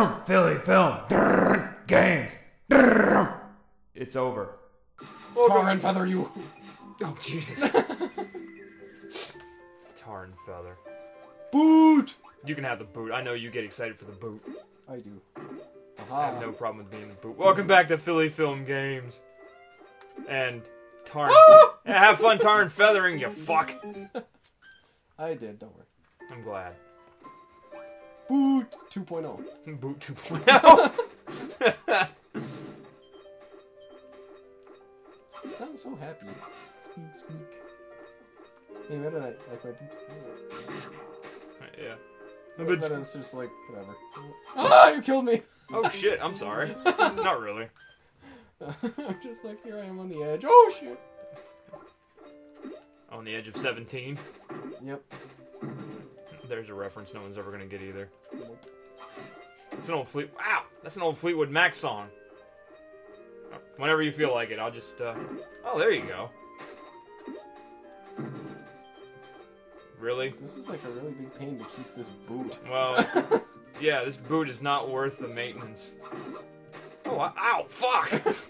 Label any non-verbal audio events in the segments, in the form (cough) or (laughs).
Filly film games. It's over. Oh, tar and feather you. Oh Jesus. (laughs) Tar and feather. Boot. You can have the boot. I know you get excited for the boot. I do. I have no problem with being the boot. Welcome back to Filly Film Games. And tar. And, ah! have fun tar and feathering, you fuck. (laughs) I did. Don't worry. I'm glad. Boot oh. 2.0. Boot 2.0. (laughs) It sounds so happy. Squeak, squeak. Hey, why did I like my boot? yeah. But then it's just like, whatever. Ah, you killed me! Oh shit, I'm sorry. (laughs) Not really. I'm just like, here I am on the edge. Oh shit! On the edge of 17. Yep. There's a reference no one's ever gonna get either. It's an old Fleet. Wow, that's an old Fleetwood Mac song. Whenever you feel like it, I'll just. Uh... Oh, there you go. Really? This is like a really big pain to keep this boot. Well, (laughs) yeah, this boot is not worth the maintenance. Oh, I- ow, fuck! (laughs)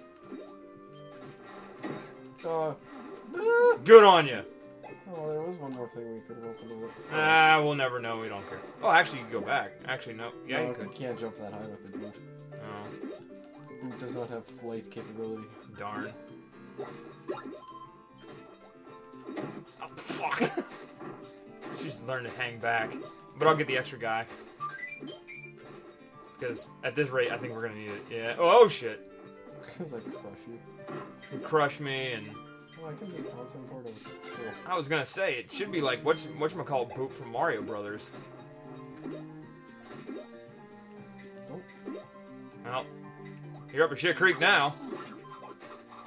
Uh, Good on you. Oh, there was one more thing we could have opened. Ah, we'll never know. We don't care. Oh, actually, you can go back. Actually, no. Yeah, no, you could. you can't jump that high with the boot. Oh, Boot does not have flight capability. darn. Oh, fuck. (laughs) She's learned to hang back. But I'll get the extra guy. Because at this rate, I think we're gonna need it. Yeah. Oh, shit. (laughs) Because I crush you. You crush me, and Oh, I can just bounce on portals. Cool. I was gonna say it should be like what's whatchamacallit boot from Mario Brothers. Don't. Well, you're up a shit creek now.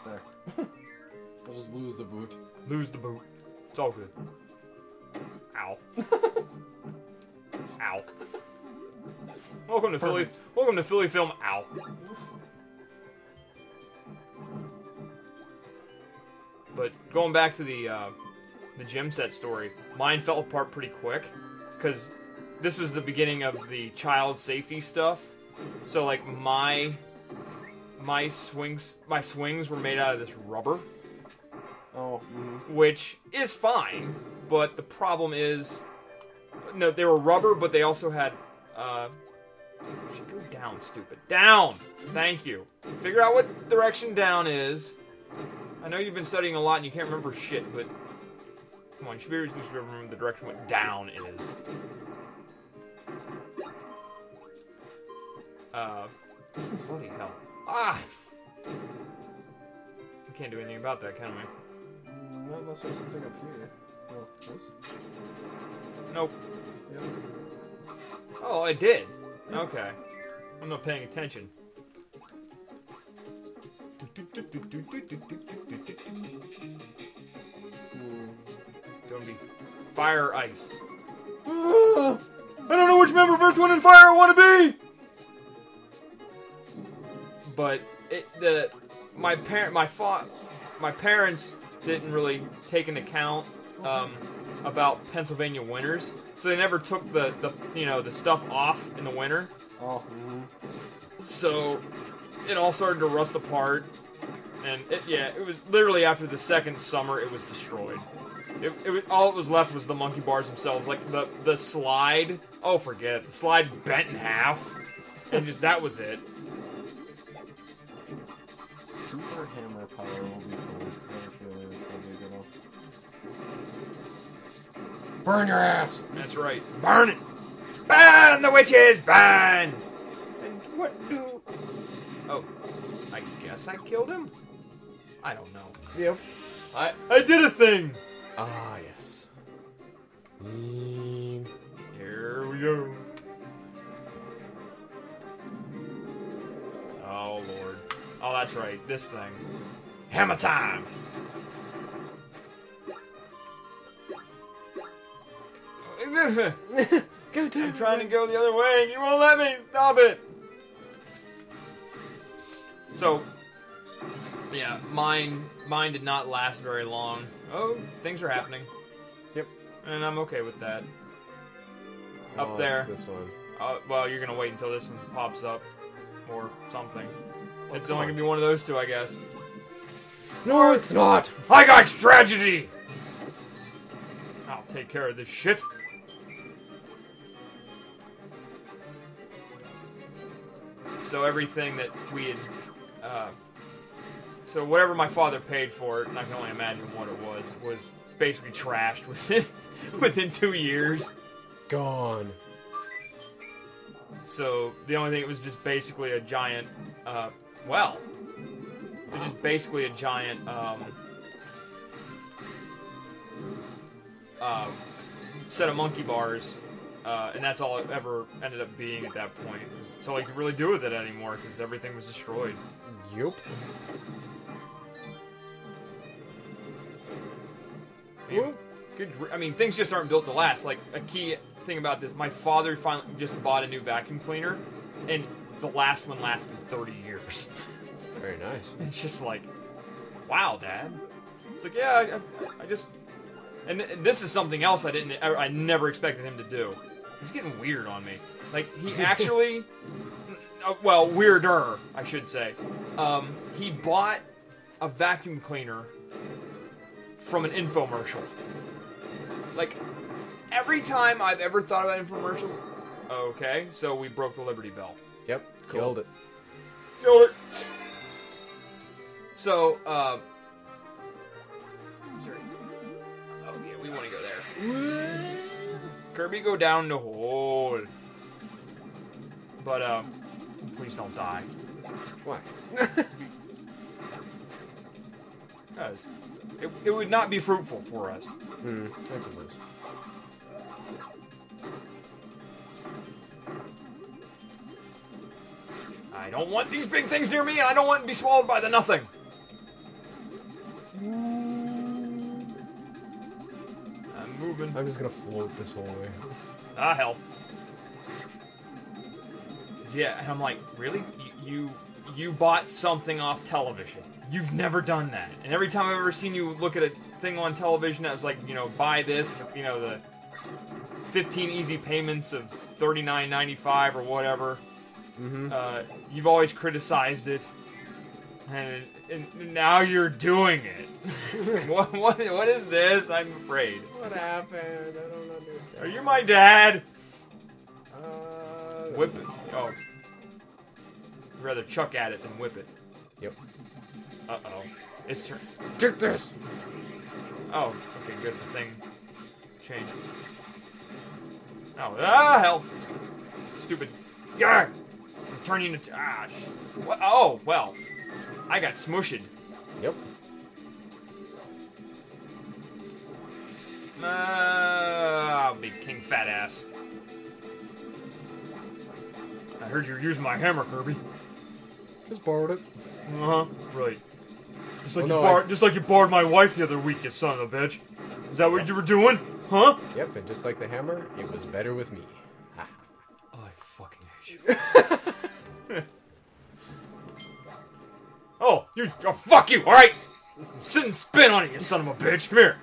There. (laughs) I'll just lose the boot. Lose the boot. It's all good. Ow. (laughs) Ow. Welcome to Filly. Welcome to Filly Film. Ow. But going back to the uh, the gym set story, mine fell apart pretty quick because this was the beginning of the child safety stuff. So like my my swings my swings were made out of this rubber Oh, mm which is fine, but the problem is, no, they were rubber, but they also had, uh, should go down, stupid, down. Thank you. Figure out what direction down is. I know you've been studying a lot and you can't remember shit, but come on, you should be, you should able to remember the direction what down is. Uh, (laughs) bloody hell. Ah! We can't do anything about that, can we? Not unless there's something up here. Oh, this? Nope. Yep. Oh, I did. Okay. I'm not paying attention. Don't be fire ice. I don't know which member of Earth, Wind, and Fire I want to be. But it, the my parent my fa- my parents didn't really take into account um, about Pennsylvania winters, so they never took the, the you know the stuff off in the winter. Oh, So it all started to rust apart, and it, yeah, it was literally after the second summer it was destroyed. It, it was all it was left was the monkey bars themselves, like the the slide. Oh, forget it. The slide bent in half, and just that was it. Super hammer power will be feeling it's gonna be a good one. Burn your ass! That's right. Burn it. Burn the witches. Burn. And what do? Oh, I guess I killed him. I don't know. Yep. I I did a thing. Ah, yes. Lean. Here we go. Oh lord. Oh, that's right. This thing. Hammer time. (laughs) Go down. I'm trying to go the other way. and You won't let me. Stop it. So, yeah, mine mine did not last very long. Oh, things are happening, Yep. and I'm okay with that. Up Oh, there. This one. Uh, well, you're gonna wait until this one pops up, or something. It's only gonna be one of those two, I guess. No, it's not. I got tragedy. I'll take care of this shit. So everything that we had, uh, so whatever my father paid for it, and I can only imagine what it was, was basically trashed within (laughs) within two years. Gone. So the only thing it was just basically a giant, uh, well, it was just basically a giant, um, uh, set of monkey bars, uh, and that's all it ever ended up being at that point. That's all you could really do with it anymore because everything was destroyed. Yup. I mean, good, I mean, things just aren't built to last. Like a key thing about this, my father finally just bought a new vacuum cleaner, and the last one lasted 30 years. (laughs) Very nice. It's just like, wow, Dad. It's like, yeah, I, I just, and th- this is something else I didn't, I I never expected him to do. He's getting weird on me. Like he (laughs) actually, uh, well, weirder, I should say. Um, he bought a vacuum cleaner from an infomercial. Like every time I've ever thought about infomercials, okay, so we broke the Liberty Bell. Yep. Cool. Killed it. Killed it. So, um. Sorry. Oh, yeah, we want to go there. Kirby, go down the hole. But, um, please don't die. Why? (laughs) Because it, it would not be fruitful for us. Hmm. I suppose. I don't want these big things near me, and I don't want to be swallowed by the nothing. I'm moving. I'm just gonna float this whole way. Ah, hell. Yeah, and I'm like, really? You, you you bought something off television? You've never done that. And every time I've ever seen you look at a thing on television that was like, you know, buy this, you know, the 15 easy payments of 39.95 or whatever. Uh, you've always criticized it, and, and now you're doing it. (laughs) what, what what is this? I'm afraid. What happened? I don't understand. Are you my dad? Uh, Whip it. Oh. Rather chuck at it than whip it. Yep. Uh oh. It's turn. Take this. Oh, okay, good. The thing changed. Oh, ah, hell. Stupid. Yeah! I'm turning into. Ah, what? Oh, well. I got smushed. Yep. Uh, I'll be king fat ass. I heard you were using my hammer, Kirby. Just borrowed it. Uh huh. Right. Just like Well, you no, I- just like you barred my wife the other week, you son of a bitch. Is that what you were doing? Huh? Yep. And just like the hammer, it was better with me. Ha. I fucking hate you. (laughs) oh, you. Oh, fuck you. All right. Sit and spin on it, you son of a bitch. Come here.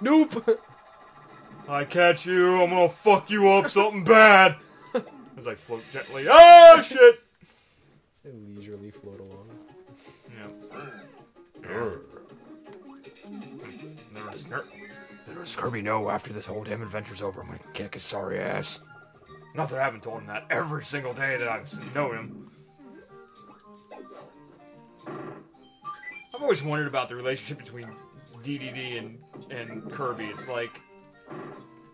Nope. (laughs) I catch you. I'm gonna fuck you up something bad. As I float gently. Oh shit. Say leisurely float along. Yeah. Never does, ner- never Kirby know after this whole damn adventure's over, I'm gonna kick his sorry ass. Not that I haven't told him that every single day that I've known him. I've always wondered about the relationship between Dedede and, and Kirby. It's like.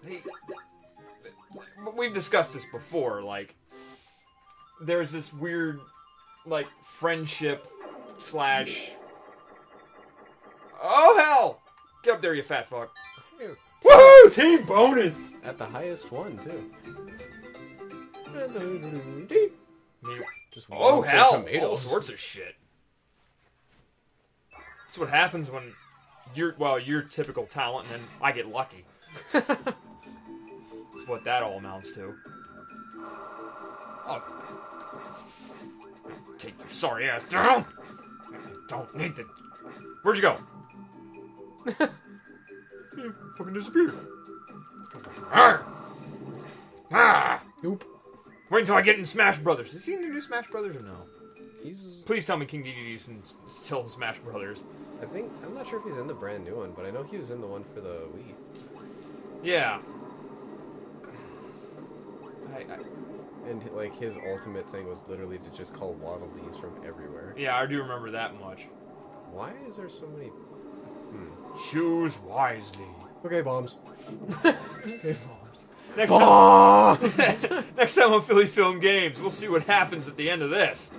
They, we've discussed this before. Like, there's this weird, like, friendship slash. Oh hell! Get up there, you fat fuck! Ew. Woohoo! Team bonus. At the highest one too. Just Oh one for hell! All sorts of shit. That's what happens when you're well, you're typical talent, and then I get lucky. (laughs) That's what that all amounts to. Oh. Take your sorry ass down. You don't need to. Where'd you go? (laughs) you fucking disappeared. Arr! Ah! Nope. Wait until I get in Smash Brothers. Is he in the new Smash Brothers or no? He's. Please tell me King Dedede's in still in Smash Brothers. I think I'm not sure if he's in the brand new one, but I know he was in the one for the Wii. Yeah. I, I, And like his ultimate thing was literally to just call Waddle Dees from everywhere. yeah, I do remember that much. Why is there so many? Hmm. Choose wisely. Okay, bombs. (laughs) Okay, bombs. Next time, (laughs) next time on Filly Film Games, we'll see what happens at the end of this.